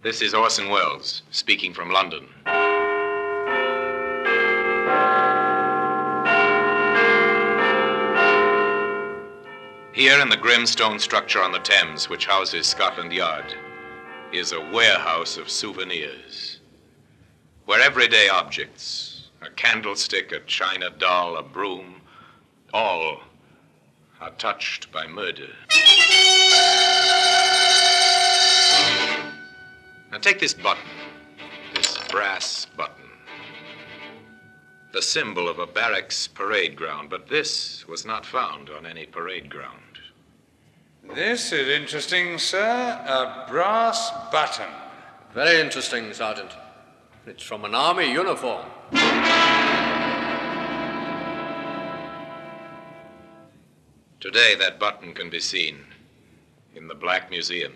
This is Orson Welles, speaking from London. Here in the grim stone structure on the Thames, which houses Scotland Yard, is a warehouse of souvenirs. Where everyday objects, a candlestick, a china doll, a broom, all are touched by murder. Now take this button, this brass button. The symbol of a barracks parade ground, but this was not found on any parade ground. This is interesting, sir. A brass button. Very interesting, Sergeant. It's from an army uniform. Today, that button can be seen in the Black Museum.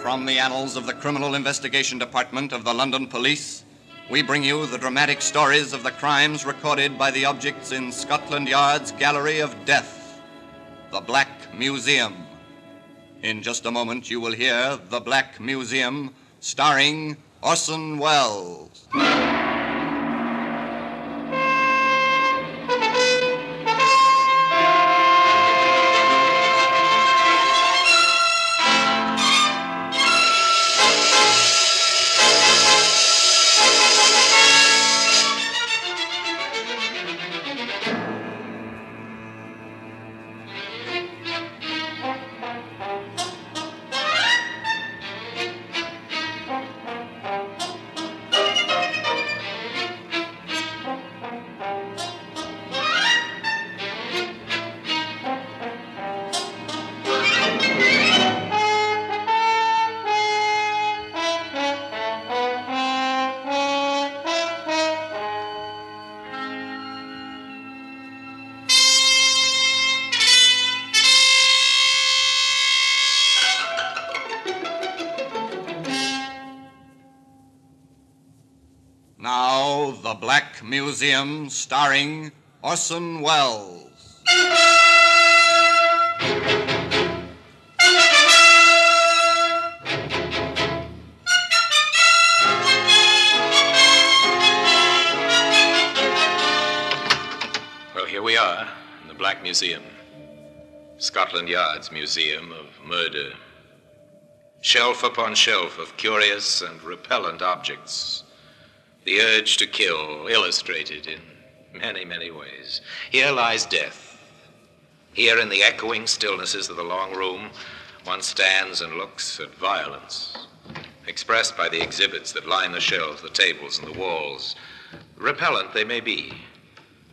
From the annals of the Criminal Investigation Department of the London Police, we bring you the dramatic stories of the crimes recorded by the objects in Scotland Yard's Gallery of Death, the Black Museum. In just a moment, you will hear The Black Museum, starring Orson Welles. Museum, starring Orson Welles. Well, here we are in the Black Museum. Scotland Yard's Museum of Murder. Shelf upon shelf of curious and repellent objects. The urge to kill, illustrated in many, many ways. Here lies death. Here, in the echoing stillnesses of the long room, one stands and looks at violence, expressed by the exhibits that line the shelves, the tables, and the walls. Repellent they may be,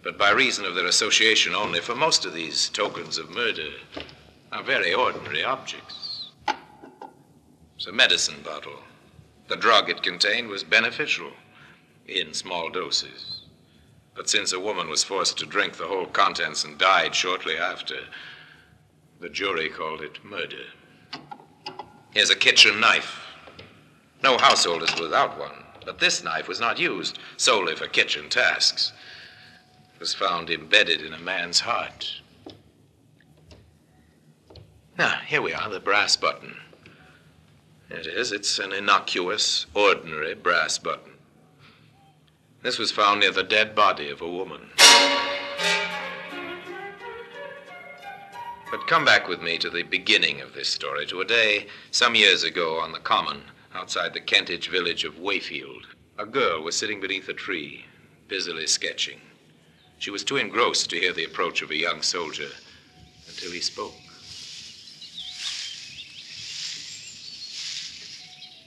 but by reason of their association only, for most of these tokens of murder are very ordinary objects. It's a medicine bottle. The drug it contained was beneficial in small doses. But since a woman was forced to drink the whole contents and died shortly after, the jury called it murder. Here's a kitchen knife. No household is without one, but this knife was not used solely for kitchen tasks. It was found embedded in a man's heart. Now, here we are, the brass button. It is. It's an innocuous, ordinary brass button. This was found near the dead body of a woman. But come back with me to the beginning of this story, to a day some years ago on the common outside the Kentish village of Wayfield. A girl was sitting beneath a tree, busily sketching. She was too engrossed to hear the approach of a young soldier until he spoke.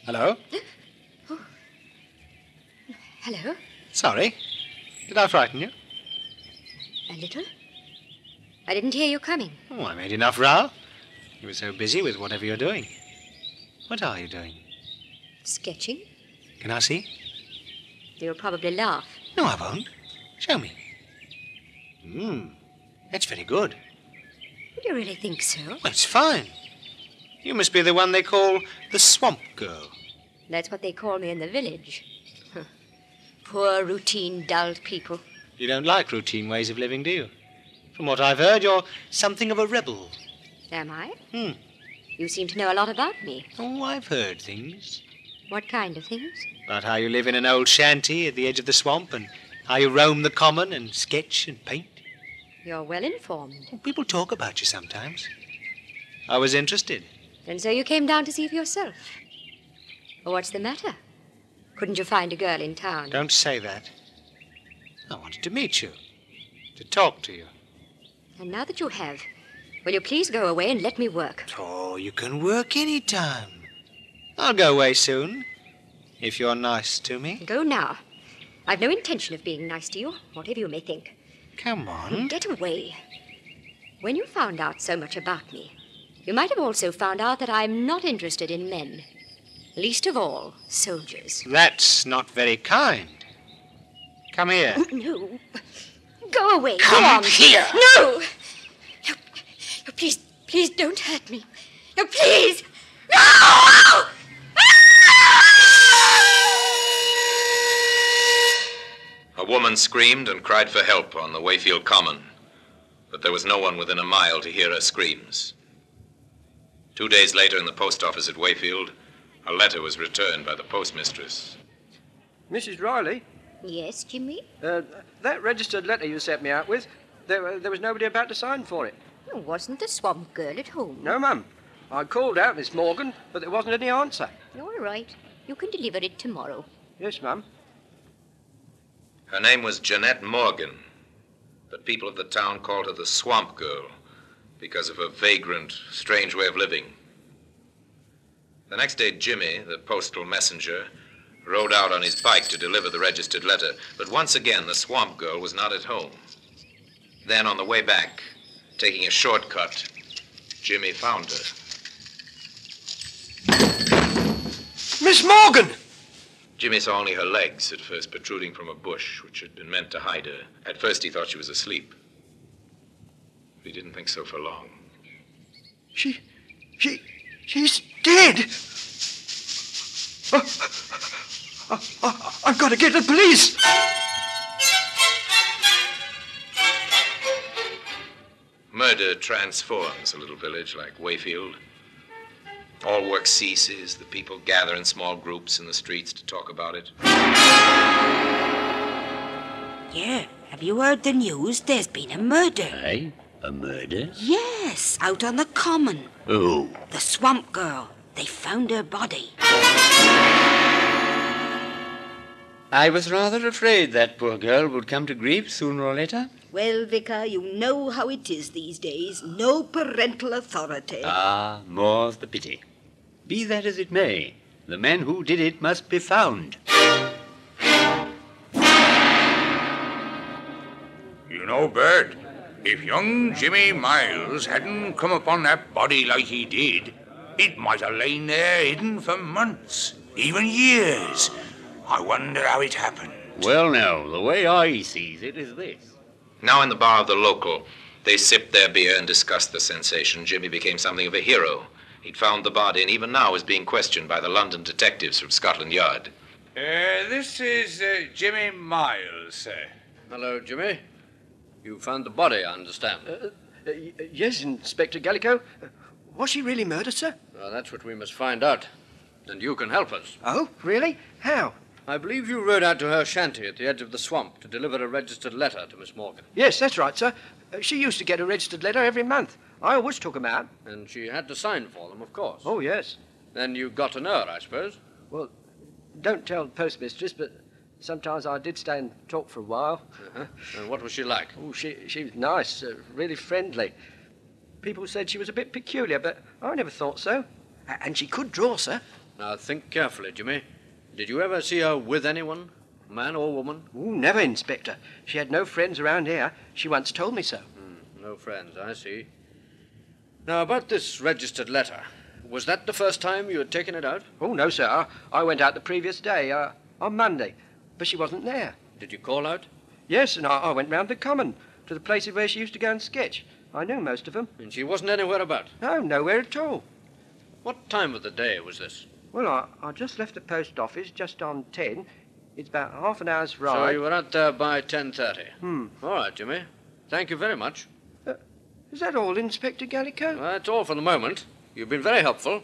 Hello? Hello? Sorry. Did I frighten you? A little? I didn't hear you coming. Oh, I made enough row. You were so busy with whatever you're doing. What are you doing? Sketching? Can I see? You'll probably laugh. No, I won't. Show me. Hmm. That's very good. Do you really think so? Well, it's fine. You must be the one they call the Swamp Girl. That's what they call me in the village. Poor, routine, dull people. You don't like routine ways of living, do you? From what I've heard, you're something of a rebel. Am I? Hmm. You seem to know a lot about me. Oh, I've heard things. What kind of things? About how you live in an old shanty at the edge of the swamp and how you roam the common and sketch and paint. You're well informed. Well, people talk about you sometimes. I was interested. And so you came down to see for yourself. Well, what's the matter? Couldn't you find a girl in town? Don't say that. I wanted to meet you, to talk to you. And now that you have, will you please go away and let me work? Oh, you can work any time. I'll go away soon, if you're nice to me. Go now. I've no intention of being nice to you, whatever you may think. Come on. Hmm, get away. When you found out so much about me, you might have also found out that I'm not interested in men. Least of all, soldiers. That's not very kind. Come here. No. Go away. Come Go on. here. No. no. No, please, please don't hurt me. No, please. No! A woman screamed and cried for help on the Wayfield Common, but there was no one within a mile to hear her screams. Two days later, in the post office at Wayfield, a letter was returned by the postmistress. Mrs. Riley, Yes, Jimmy? uh, that registered letter you sent me out with, there, uh, there was nobody about to sign for it. Wasn't the swamp girl at home? No, ma'am. I called out Miss Morgan, but there wasn't any answer. All right. You can deliver it tomorrow. Yes, ma'am. Her name was Jeanette Morgan, but people of the town called her the Swamp Girl because of her vagrant, strange way of living. The next day, Jimmy, the postal messenger, rode out on his bike to deliver the registered letter, but once again the Swamp Girl was not at home. Then, on the way back, taking a shortcut, Jimmy found her. Miss Morgan! Jimmy saw only her legs at first protruding from a bush, which had been meant to hide her. At first, he thought she was asleep. But he didn't think so for long. She. she. She's dead! I, I, I've got to get the police! Murder transforms a little village like Wayfield. All work ceases. The people gather in small groups in the streets to talk about it. Yeah, have you heard the news? There's been a murder. Aye? A murder? Yes, out on the common. Who? The swamp girl. They found her body. I was rather afraid that poor girl would come to grief sooner or later. Well, Vicar, you know how it is these days. No parental authority. Ah, more's the pity. Be that as it may, the man who did it must be found. You know, Bert, if young Jimmy Miles hadn't come upon that body like he did, it might have lain there hidden for months, even years. I wonder how it happened. Well, now, the way I sees it is this. Now, in the bar of the local, they sipped their beer and discussed the sensation. Jimmy became something of a hero. He'd found the body and even now is being questioned by the London detectives from Scotland Yard. Uh, this is uh, Jimmy Miles, sir. Hello, Jimmy. You found the body, I understand. Uh, y- yes, Inspector Gallico. Uh, Was she really murdered, sir? Well, that's what we must find out. And you can help us. Oh, really? How? I believe you rode out to her shanty at the edge of the swamp to deliver a registered letter to Miss Morgan. Yes, that's right, sir. Uh, She used to get a registered letter every month. I always took 'em out. And she had to sign for them, of course. Oh, yes. Then you got to know her, I suppose. Well, don't tell the postmistress, but sometimes I did stay and talk for a while. Uh-huh. And what was she like? Oh, she, she was nice, uh, really friendly. People said she was a bit peculiar, but I never thought so. A- And she could draw, sir. Now think carefully, Jimmy. Did you ever see her with anyone, man or woman? Oh, never, Inspector. She had no friends around here. She once told me so. No friends, I see. Now, about this registered letter. Was that the first time you had taken it out? Oh, no, sir. I, I went out the previous day, uh, on Monday, but she wasn't there. Did you call out? Yes, and I, I went round the common to the places where she used to go and sketch. I knew most of them. And she wasn't anywhere about. No, nowhere at all. What time of the day was this? Well, I, I just left the post office just on ten. It's about half an hour's ride. So you were out there by 10.30. Hmm. All right, Jimmy. Thank you very much. Is that all, Inspector Gallico? That's all for the moment. You've been very helpful.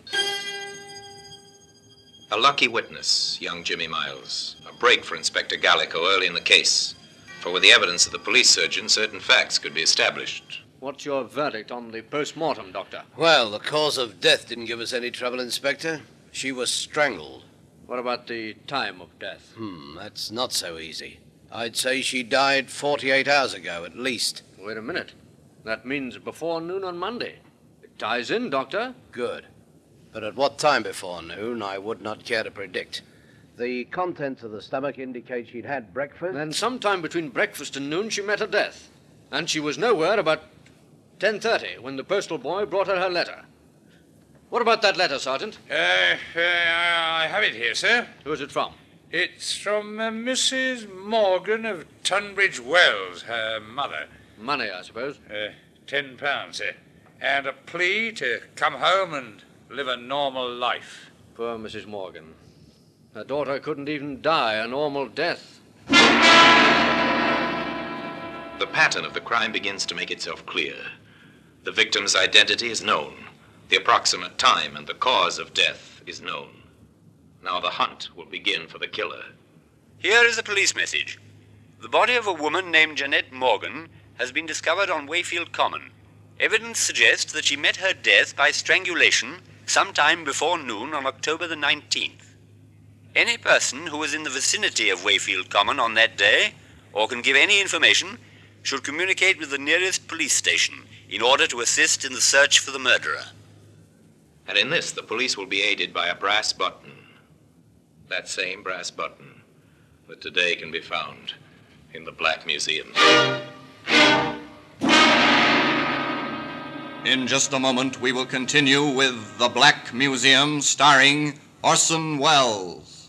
A lucky witness, young Jimmy Miles. A break for Inspector Gallico early in the case. For with the evidence of the police surgeon, certain facts could be established. What's your verdict on the post-mortem, Doctor? Well, the cause of death didn't give us any trouble, Inspector. She was strangled. What about the time of death? Hmm, that's not so easy. I'd say she died 48 hours ago, at least. Wait a minute. That means before noon on Monday. It ties in, Doctor. Good. But at what time before noon, I would not care to predict. The contents of the stomach indicate she'd had breakfast. Then sometime between breakfast and noon she met her death. And she was nowhere about 10.30 when the postal boy brought her her letter. What about that letter, Sergeant? Uh, uh, I have it here, sir. Who's it from? It's from uh, Mrs. Morgan of Tunbridge Wells, her mother. Money, I suppose. Uh, ten pounds, sir. And a plea to come home and live a normal life. Poor Mrs. Morgan. Her daughter couldn't even die a normal death. The pattern of the crime begins to make itself clear. The victim's identity is known. The approximate time and the cause of death is known. Now the hunt will begin for the killer. Here is a police message. The body of a woman named Jeanette Morgan has been discovered on Wayfield Common. Evidence suggests that she met her death by strangulation sometime before noon on October the 19th. Any person who was in the vicinity of Wayfield Common on that day, or can give any information, should communicate with the nearest police station in order to assist in the search for the murderer. And in this, the police will be aided by a brass button. That same brass button that today can be found in the Black Museum. In just a moment, we will continue with The Black Museum starring Orson Welles.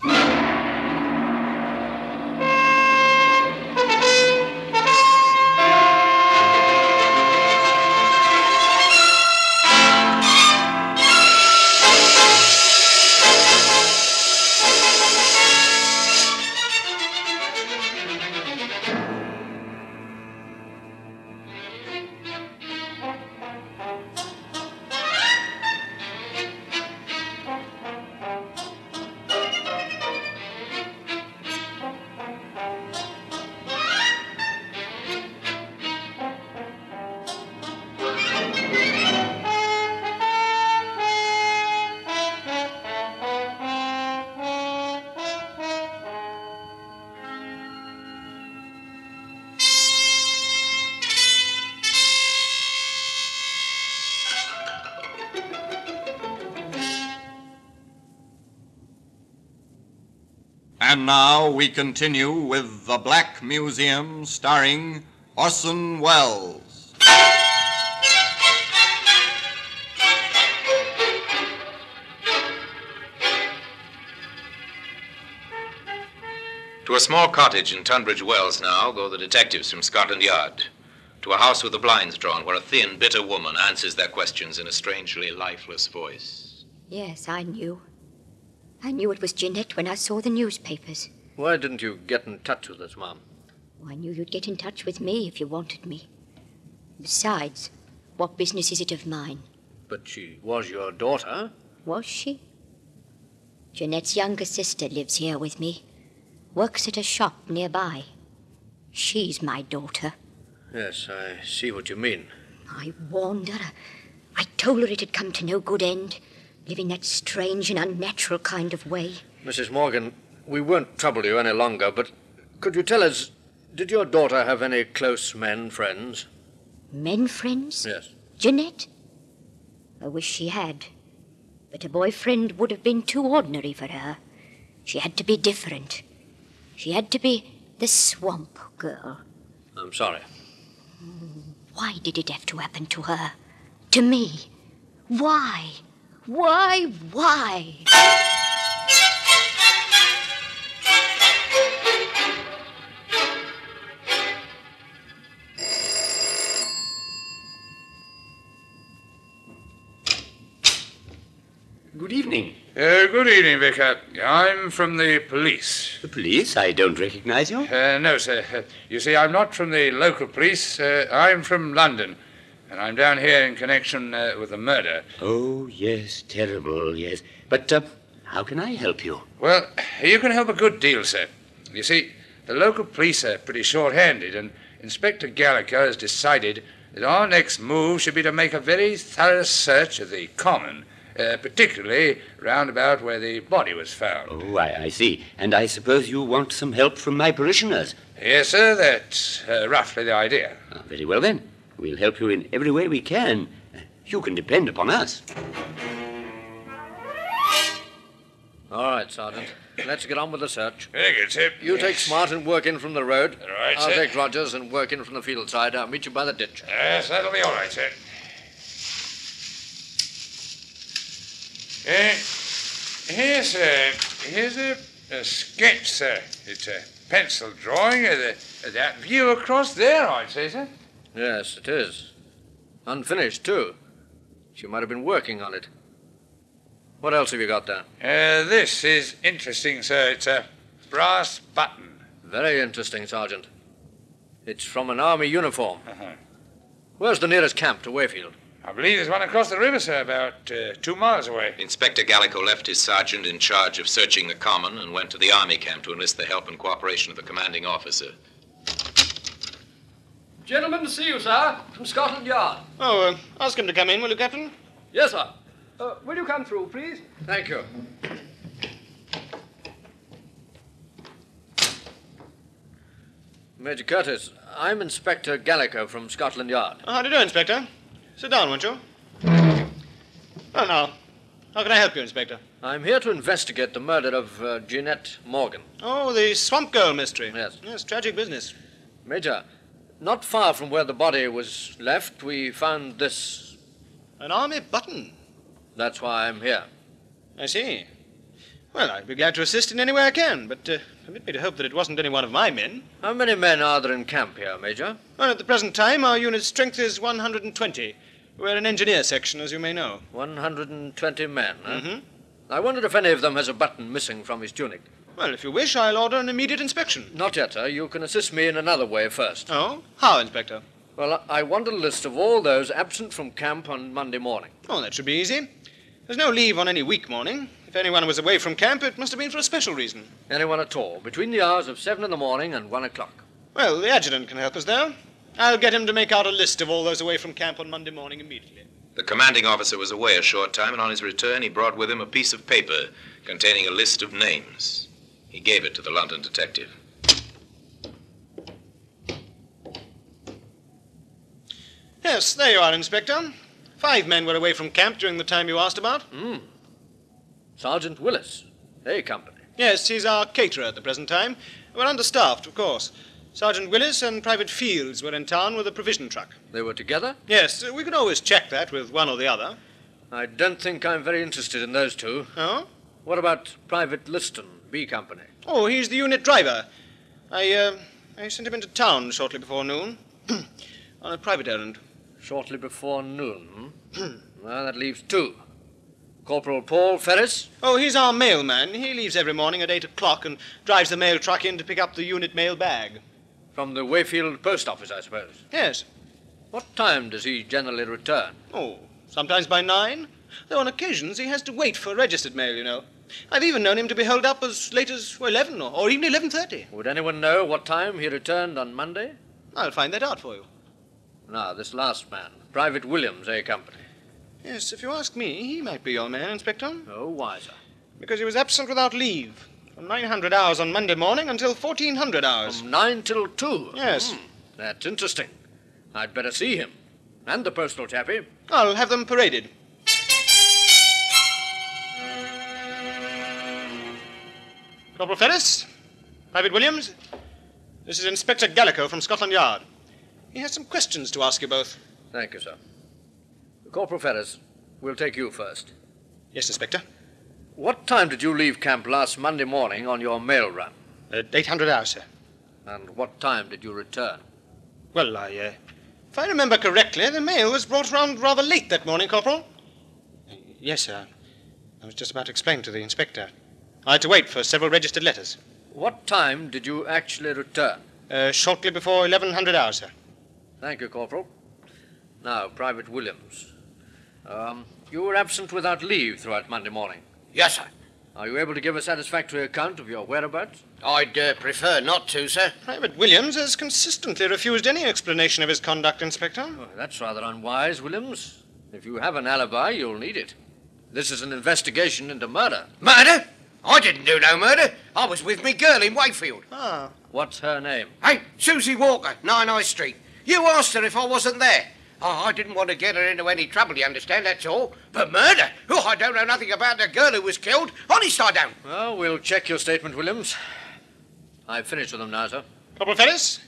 And now we continue with The Black Museum starring Orson Welles. To a small cottage in Tunbridge Wells now go the detectives from Scotland Yard. To a house with the blinds drawn, where a thin, bitter woman answers their questions in a strangely lifeless voice. Yes, I knew. I knew it was Jeanette when I saw the newspapers. Why didn't you get in touch with us, Mom? Oh, I knew you'd get in touch with me if you wanted me. Besides, what business is it of mine? But she was your daughter. Was she? Jeanette's younger sister lives here with me. Works at a shop nearby. She's my daughter. Yes, I see what you mean. I warned her. I told her it had come to no good end, living that strange and unnatural kind of way. Mrs. Morgan, we won't trouble you any longer, but could you tell us, did your daughter have any close men friends? Men friends? Yes. Jeanette? I wish she had. But a boyfriend would have been too ordinary for her. She had to be different. She had to be the swamp girl. I'm sorry. Why did it have to happen to her? To me? Why? Why? Why? Good evening. Uh, good evening, Vicar. I'm from the police. The police? I don't recognize you. Uh, no, sir. You see, I'm not from the local police. Uh, I'm from London. And I'm down here in connection uh, with the murder. Oh, yes, terrible, yes. But uh, how can I help you? Well, you can help a good deal, sir. You see, the local police are pretty short handed, and Inspector Gallagher has decided that our next move should be to make a very thorough search of the common, uh, particularly round about where the body was found. Oh, I, I see. And I suppose you want some help from my parishioners. Yes, sir, that's uh, roughly the idea. Ah, very well, then. We'll help you in every way we can. You can depend upon us. All right, Sergeant. Let's get on with the search. Very good, sir. You take Smart and work in from the road. All right, I'll sir. take Rogers and work in from the field side. I'll meet you by the ditch. Yes, that'll be all right, sir. Uh, here, sir. Here's a, a sketch, sir. It's a pencil drawing of, the, of that view across there, I'd say, sir. Yes, it is. Unfinished, too. She might have been working on it. What else have you got there? Uh, this is interesting, sir. It's a brass button. Very interesting, Sergeant. It's from an army uniform. Uh-huh. Where's the nearest camp to Wayfield? I believe there's one across the river, sir, about uh, two miles away. Inspector Gallico left his sergeant in charge of searching the common and went to the army camp to enlist the help and cooperation of the commanding officer. Gentlemen to see you, sir, from Scotland Yard. Oh, uh, ask him to come in, will you, Captain? Yes, sir. Uh, will you come through, please? Thank you. Major Curtis, I'm Inspector Gallico from Scotland Yard. Oh, how do you do, Inspector? Sit down, won't you? Well, now, how can I help you, Inspector? I'm here to investigate the murder of uh, Jeanette Morgan. Oh, the Swamp Girl mystery. Yes. Yes, tragic business. Major, not far from where the body was left, we found this. An army button. That's why I'm here. I see. Well, I'd be glad to assist in any way I can, but uh, permit me to hope that it wasn't any one of my men. How many men are there in camp here, Major? Well, at the present time, our unit's strength is 120. We're an engineer section, as you may know. 120 men, huh? Mm-hmm. I wondered if any of them has a button missing from his tunic. Well, if you wish, I'll order an immediate inspection. Not yet, sir. You can assist me in another way first. Oh? How, Inspector? Well, I want a list of all those absent from camp on Monday morning. Oh, that should be easy. There's no leave on any week morning. If anyone was away from camp, it must have been for a special reason. Anyone at all, between the hours of seven in the morning and one o'clock. Well, the adjutant can help us, though. I'll get him to make out a list of all those away from camp on Monday morning immediately. The commanding officer was away a short time, and on his return, he brought with him a piece of paper containing a list of names. He gave it to the London detective. Yes, there you are, Inspector. Five men were away from camp during the time you asked about. Hmm. Sergeant Willis, A Company. Yes, he's our caterer at the present time. We're understaffed, of course. Sergeant Willis and Private Fields were in town with a provision truck. They were together? Yes, we can always check that with one or the other. I don't think I'm very interested in those two. Oh? What about Private Liston, B Company? Oh, he's the unit driver. I, uh, I sent him into town shortly before noon on a private errand. Shortly before noon. hmm? well, that leaves two. Corporal Paul Ferris? Oh, he's our mailman. He leaves every morning at eight o'clock and drives the mail truck in to pick up the unit mail bag. From the Wayfield post office, I suppose. Yes. What time does he generally return? Oh, sometimes by nine. Though on occasions he has to wait for registered mail, you know. I've even known him to be held up as late as well, eleven or, or even eleven thirty. Would anyone know what time he returned on Monday? I'll find that out for you. Now, this last man, Private Williams, A Company. Yes, if you ask me, he might be your man, Inspector. Oh, why, sir? Because he was absent without leave. From 900 hours on Monday morning until 1400 hours. From nine till two? Yes. Hmm, that's interesting. I'd better see him. And the postal chappie. I'll have them paraded. Corporal Ferris, Private Williams, this is Inspector Gallico from Scotland Yard. He has some questions to ask you both. Thank you, sir. Corporal Ferris, we'll take you first. Yes, Inspector. What time did you leave camp last Monday morning on your mail run? At 800 hours, sir. And what time did you return? Well, I, uh, if I remember correctly, the mail was brought round rather late that morning, Corporal. Yes, sir. I was just about to explain to the inspector. I had to wait for several registered letters. What time did you actually return? Uh, shortly before 1100 hours, sir. Thank you, Corporal. Now, Private Williams. Um, you were absent without leave throughout Monday morning. Yes, sir. Are you able to give a satisfactory account of your whereabouts? I'd uh, prefer not to, sir. Private Williams has consistently refused any explanation of his conduct, Inspector. Oh, that's rather unwise, Williams. If you have an alibi, you'll need it. This is an investigation into murder. Murder? I didn't do no murder. I was with me girl in Wayfield. Ah. What's her name? Hey, Susie Walker, Nine High Street. You asked her if I wasn't there. Oh, I didn't want to get her into any trouble, you understand, that's all. But murder? Oh, I don't know nothing about the girl who was killed. Honest, I don't. Well, we'll check your statement, Williams. I've finished with them now, sir. Corporal Ferris,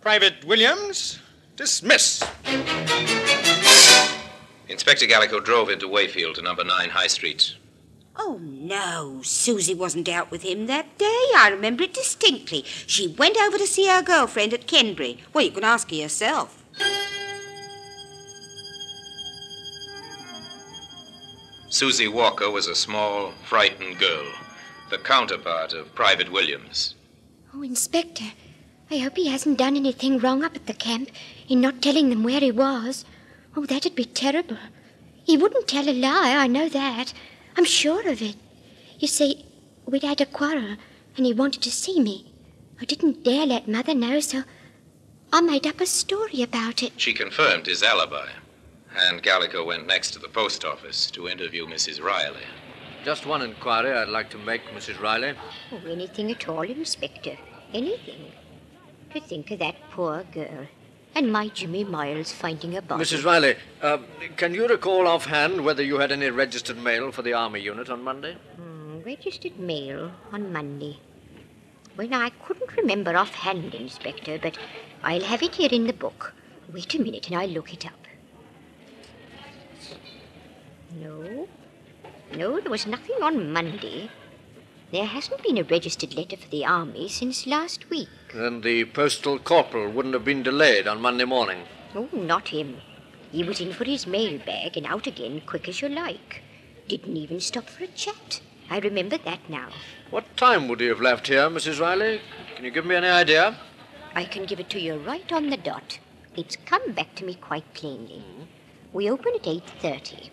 Private Williams, dismiss. Inspector Gallico drove into Wayfield to number 9 High Street. Oh, no. Susie wasn't out with him that day. I remember it distinctly. She went over to see her girlfriend at Kenbury. Well, you can ask her yourself. Susie Walker was a small, frightened girl, the counterpart of Private Williams. Oh, Inspector, I hope he hasn't done anything wrong up at the camp in not telling them where he was. Oh, that'd be terrible. He wouldn't tell a lie, I know that. I'm sure of it. You see, we'd had a quarrel, and he wanted to see me. I didn't dare let Mother know, so I made up a story about it. She confirmed his alibi, and Gallico went next to the post office to interview Mrs. Riley. Just one inquiry I'd like to make, Mrs. Riley. Oh, anything at all, Inspector. Anything. To think of that poor girl. And my Jimmy Miles finding a body. Mrs. Riley, uh, can you recall offhand whether you had any registered mail for the Army unit on Monday? Hmm, registered mail on Monday. Well, now, I couldn't remember offhand, Inspector, but I'll have it here in the book. Wait a minute and I'll look it up. No. No, there was nothing on Monday. There hasn't been a registered letter for the Army since last week. Then the postal corporal wouldn't have been delayed on Monday morning. Oh, not him. He was in for his mail bag and out again quick as you like. Didn't even stop for a chat. I remember that now. What time would he have left here, Mrs. Riley? Can you give me any idea? I can give it to you right on the dot. It's come back to me quite plainly. Mm-hmm. We open at 8.30.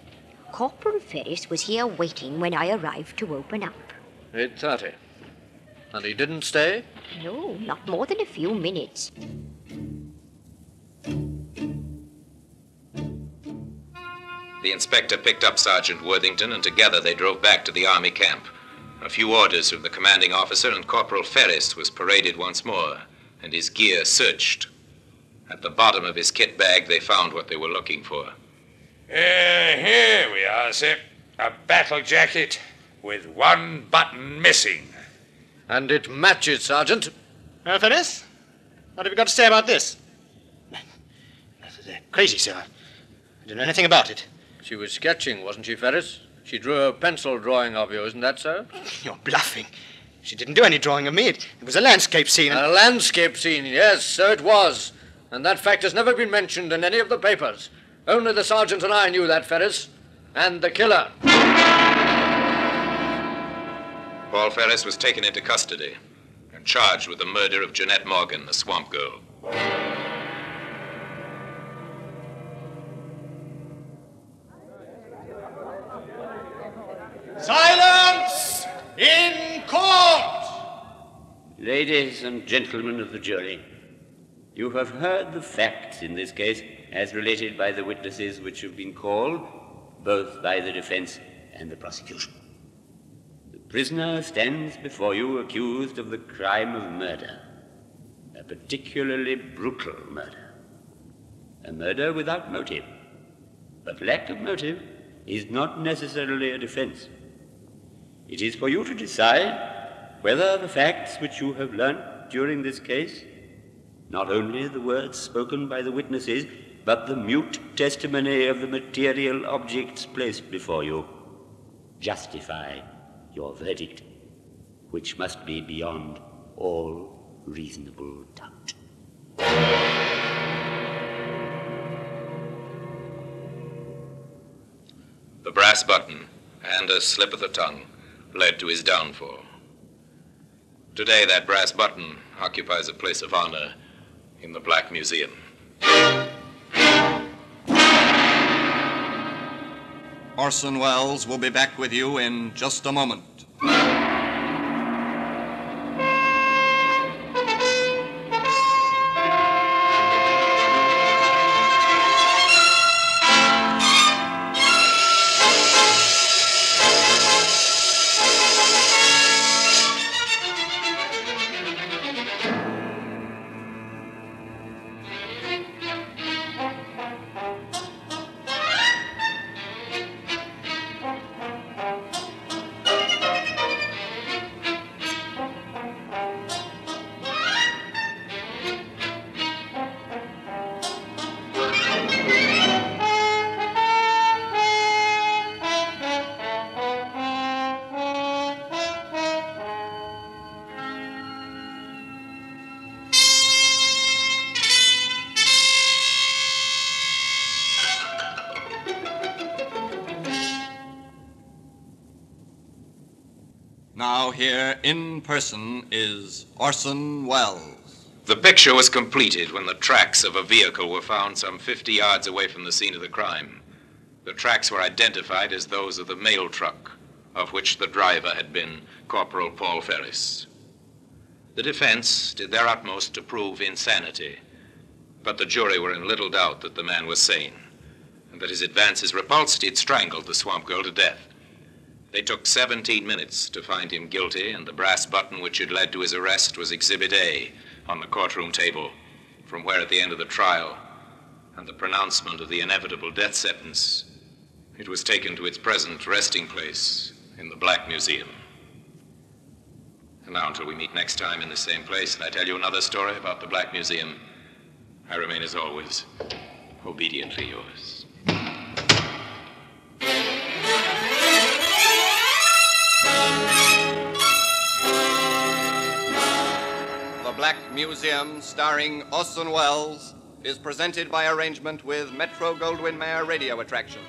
Corporal Ferris was here waiting when I arrived to open up. 8.30. And he didn't stay? No, not more than a few minutes. The inspector picked up Sergeant Worthington, and together they drove back to the Army camp. A few orders from the commanding officer, and Corporal Ferris was paraded once more, and his gear searched. At the bottom of his kit bag, they found what they were looking for. Uh, here we are, sir. A battle jacket with one button missing. And it matches, Sergeant. Uh, well, Ferris, what have you got to say about this? Crazy, sir. I don't know anything about it. She was sketching, wasn't she, Ferris? She drew a pencil drawing of you, isn't that so? You're bluffing. She didn't do any drawing of me. It, it was a landscape scene. A landscape scene, yes, so it was. And that fact has never been mentioned in any of the papers. Only the sergeant and I knew that, Ferris. And the killer. Paul Ferris was taken into custody and charged with the murder of Jeanette Morgan, the swamp girl. Silence in court! Ladies and gentlemen of the jury, you have heard the facts in this case as related by the witnesses which have been called, both by the defense and the prosecution. Prisoner stands before you accused of the crime of murder, a particularly brutal murder, a murder without motive. But lack of motive is not necessarily a defense. It is for you to decide whether the facts which you have learnt during this case, not only the words spoken by the witnesses, but the mute testimony of the material objects placed before you, justify your verdict, which must be beyond all reasonable doubt. The brass button and a slip of the tongue led to his downfall. Today, that brass button occupies a place of honor in the Black Museum. Orson Welles will be back with you in just a moment. Here in person is Orson Welles. The picture was completed when the tracks of a vehicle were found some 50 yards away from the scene of the crime. The tracks were identified as those of the mail truck, of which the driver had been Corporal Paul Ferris. The defense did their utmost to prove insanity, but the jury were in little doubt that the man was sane, and that his advances repulsed, he'd strangled the swamp girl to death. They took 17 minutes to find him guilty, and the brass button which had led to his arrest was Exhibit A on the courtroom table, from where, at the end of the trial and the pronouncement of the inevitable death sentence, it was taken to its present resting place in the Black Museum. And now, until we meet next time in the same place, and I tell you another story about the Black Museum, I remain, as always, obediently yours. Black Museum, starring Orson Welles, is presented by arrangement with Metro Goldwyn Mayer Radio Attractions.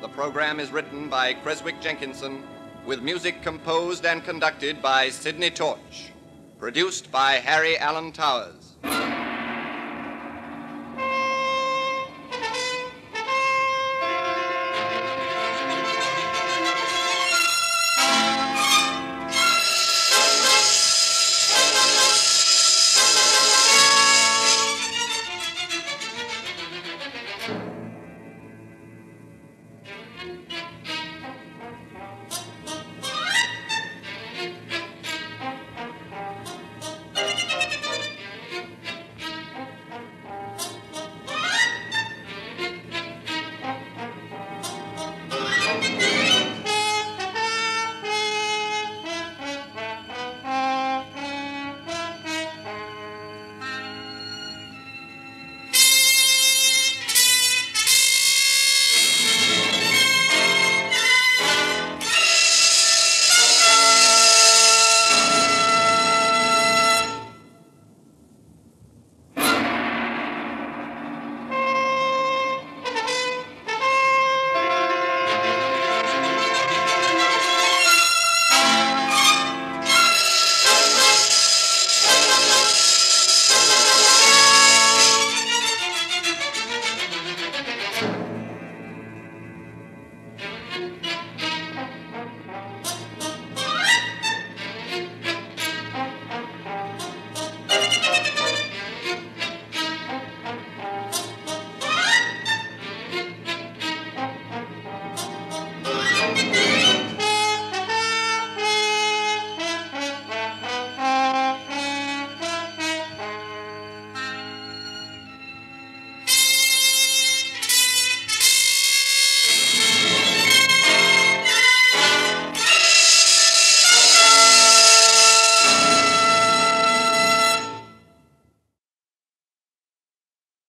The program is written by Creswick Jenkinson, with music composed and conducted by Sidney Torch. Produced by Harry Alan Towers.